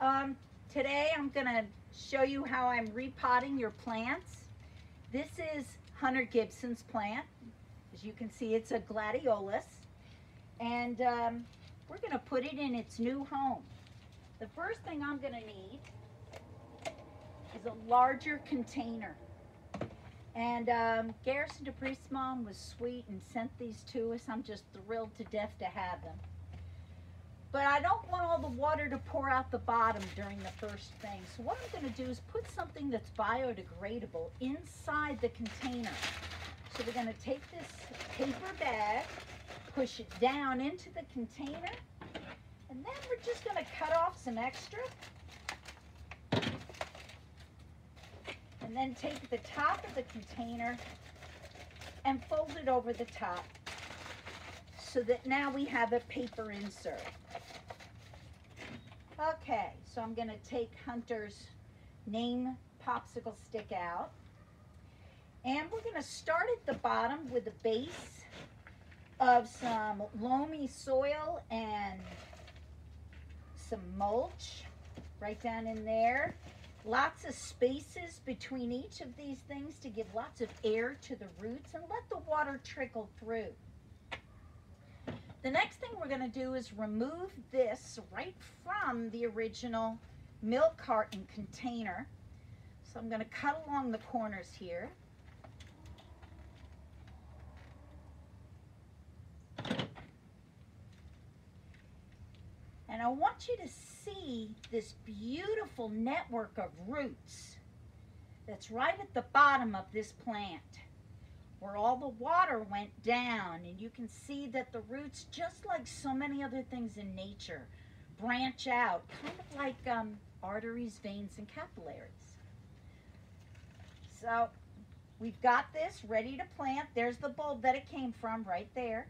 Um, today I'm gonna show you how I'm repotting your plants. This is Hunter Gibson's plant. As you can see, it's a gladiolus. And um, we're gonna put it in its new home. The first thing I'm gonna need is a larger container. And um, Garrison DePriest's mom was sweet and sent these to us. I'm just thrilled to death to have them. But I don't want all the water to pour out the bottom during the first thing. So what I'm going to do is put something that's biodegradable inside the container. So we're going to take this paper bag, push it down into the container, and then we're just going to cut off some extra. And then take the top of the container and fold it over the top so that now we have a paper insert. So I'm going to take Hunter's name popsicle stick out. And we're going to start at the bottom with a base of some loamy soil and some mulch right down in there. Lots of spaces between each of these things to give lots of air to the roots and let the water trickle through. The next thing we're going to do is remove this right from the original milk carton container. So I'm going to cut along the corners here. And I want you to see this beautiful network of roots that's right at the bottom of this plant where all the water went down and you can see that the roots just like so many other things in nature branch out kind of like um, arteries veins and capillaries. So we've got this ready to plant. There's the bulb that it came from right there.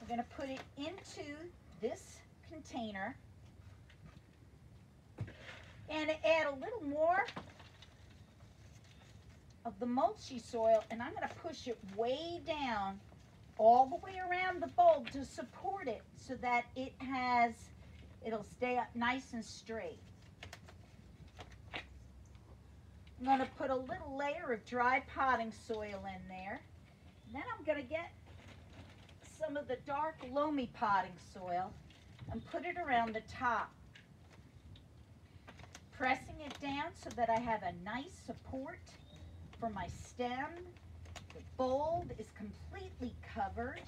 We're going to put it into this container. And add a little more the mulchy soil and I'm going to push it way down all the way around the bulb to support it so that it has, it'll stay up nice and straight. I'm going to put a little layer of dry potting soil in there. Then I'm going to get some of the dark loamy potting soil and put it around the top. Pressing it down so that I have a nice support for my stem. The bulb is completely covered.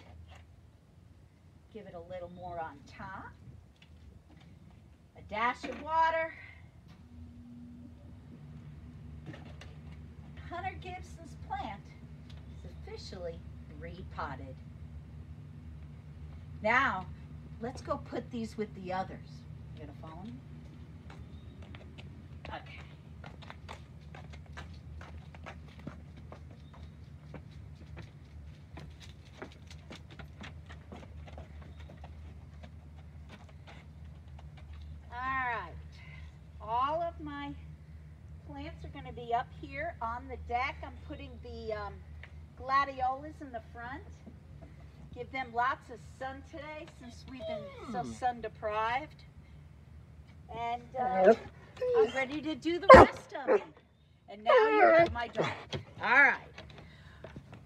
Give it a little more on top. A dash of water. Hunter Gibson's plant is officially repotted. Now, let's go put these with the others. You gonna follow me? Okay. my plants are going to be up here on the deck. I'm putting the um, gladiolas in the front. Give them lots of sun today since we've been so hmm. sun deprived. And uh, I'm ready to do the rest of them. And now you're my dog. All right.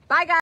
Bye, guys.